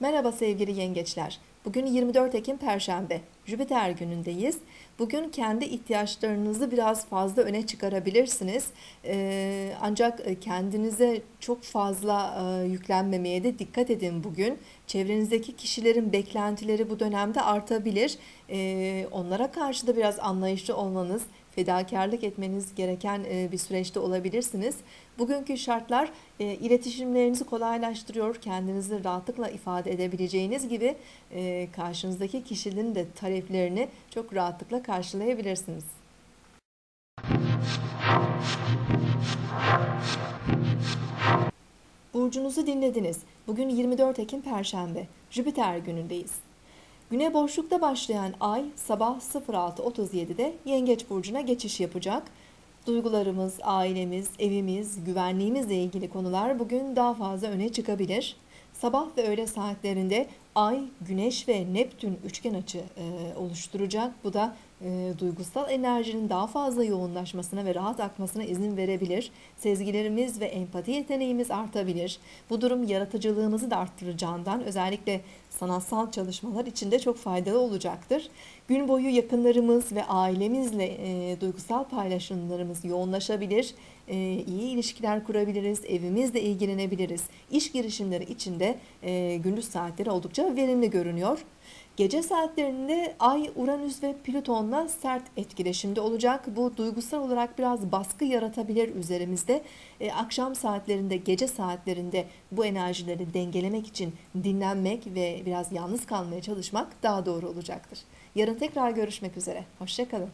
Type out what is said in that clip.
Merhaba sevgili yengeçler. Bugün 24 Ekim Perşembe. Jüpiter günündeyiz. Bugün kendi ihtiyaçlarınızı biraz fazla öne çıkarabilirsiniz. Ee, ancak kendinize çok fazla e, yüklenmemeye de dikkat edin bugün. Çevrenizdeki kişilerin beklentileri bu dönemde artabilir. Ee, onlara karşı da biraz anlayışlı olmanız, fedakarlık etmeniz gereken e, bir süreçte olabilirsiniz. Bugünkü şartlar e, iletişimlerinizi kolaylaştırıyor. Kendinizi rahatlıkla ifade edebileceğiniz gibi karşınızdaki kişinin de taleplerini çok rahatlıkla karşılayabilirsiniz. Burcunuzu dinlediniz. Bugün 24 Ekim Perşembe. Jüpiter günündeyiz. Güne boşlukta başlayan ay sabah 06.37'de Yengeç burcuna geçiş yapacak. Duygularımız, ailemiz, evimiz, güvenliğimizle ilgili konular bugün daha fazla öne çıkabilir. Sabah ve öğle saatlerinde Ay, Güneş ve Neptün üçgen açı e, oluşturacak. Bu da e, duygusal enerjinin daha fazla yoğunlaşmasına ve rahat akmasına izin verebilir. Sezgilerimiz ve empati yeteneğimiz artabilir. Bu durum yaratıcılığımızı da arttıracağından özellikle sanatsal çalışmalar için de çok faydalı olacaktır. Gün boyu yakınlarımız ve ailemizle e, duygusal paylaşımlarımız yoğunlaşabilir. E, iyi ilişkiler kurabiliriz, evimizle ilgilenebiliriz. İş girişimleri için de e, gündüz saatleri oldukça verimli görünüyor. Gece saatlerinde Ay, Uranüs ve Plüton'la sert etkileşimde olacak. Bu duygusal olarak biraz baskı yaratabilir üzerimizde. E, akşam saatlerinde, gece saatlerinde bu enerjileri dengelemek için dinlenmek ve biraz yalnız kalmaya çalışmak daha doğru olacaktır. Yarın tekrar görüşmek üzere. Hoşçakalın.